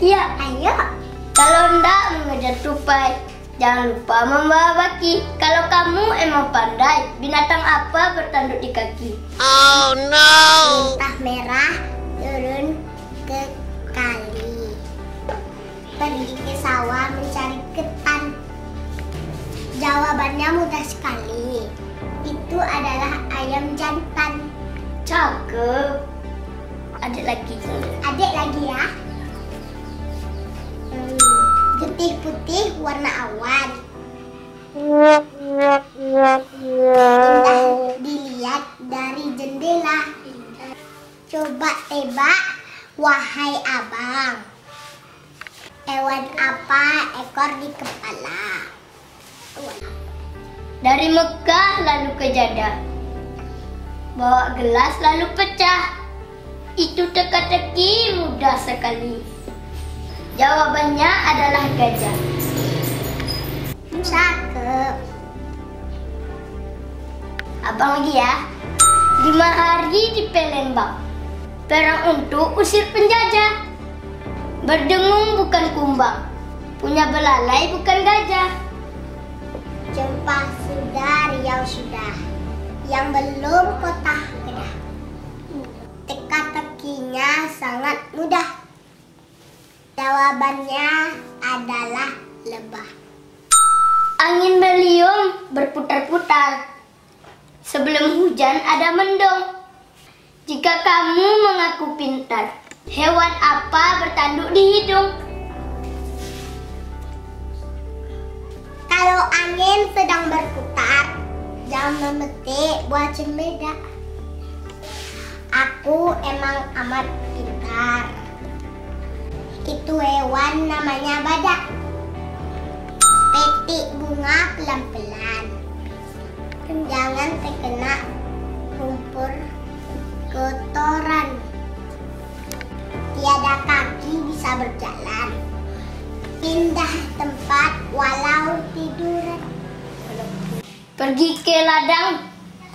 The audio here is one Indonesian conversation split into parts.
Ya, Ayo. kalau hendak mengejar tupai, jangan lupa membawa baki. Kalau kamu emang pandai, binatang apa bertanduk di kaki? Lintah merah turun ke kali. Pergi ke sawah mencari ketan. Jawabannya mudah sekali. Itu adalah ayam jantan. Cakep. Adik lagi. Adik lagi ya. Putih-putih warna awan. Indah dilihat dari jendela. Coba tebak, wahai abang. Hewan apa ekor di kepala? Dari Mekah lalu ke Jeddah. Bawa gelas lalu pecah. Itu teka-teki mudah sekali. Jawabannya adalah Lagi ya. Lima hari di Palembang. Perang untuk usir penjajah. Berdengung bukan kumbang. Punya belalai bukan gajah. Jepang sudah, Riau sudah. Yang belum kota Kedah. Teka-tekinya sangat mudah. Jawabannya adalah lebah. Angin beliung berputar-putar. Sebelum hujan ada mendung. Jika kamu mengaku pintar, hewan apa bertanduk di hidung? Kalau angin sedang berputar, jangan memetik buah cempedak. Aku emang amat pintar. Itu hewan namanya badak. Petik bunga pelan-pelan. Jangan terkena lumpur kotoran. Tiada kaki bisa berjalan. Pindah tempat walau tiduran. Pergi ke ladang,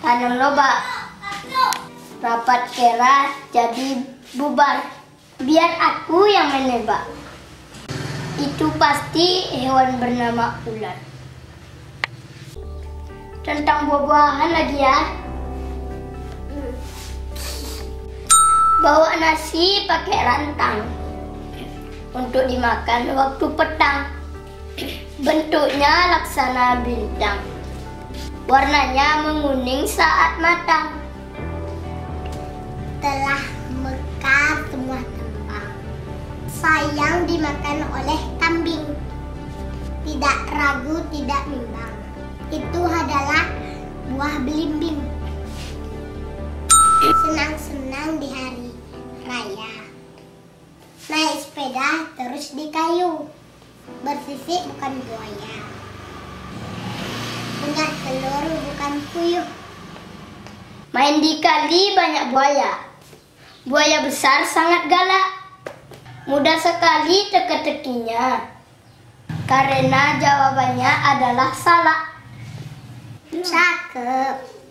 tanam lobak. Rapat kera jadi bubar. Biar aku yang menebak. Itu pasti hewan bernama ular. Tentang buah-buahan lagi ya. Bawa nasi pakai rantang untuk dimakan waktu petang. Bentuknya laksana bintang. Warnanya menguning saat matang. telah mekar semua tembang. Sayang dimakan oleh kambing. Tidak ragu, tidak bimbang. Itu adalah buah belimbing. Senang-senang di hari raya. Naik sepeda terus di kayu. Bersisik bukan buaya. Punya telur bukan puyuh. Main di kali banyak buaya. Buaya besar sangat galak. Mudah sekali teka-tekinya. Karena jawabannya adalah salah. Cakep.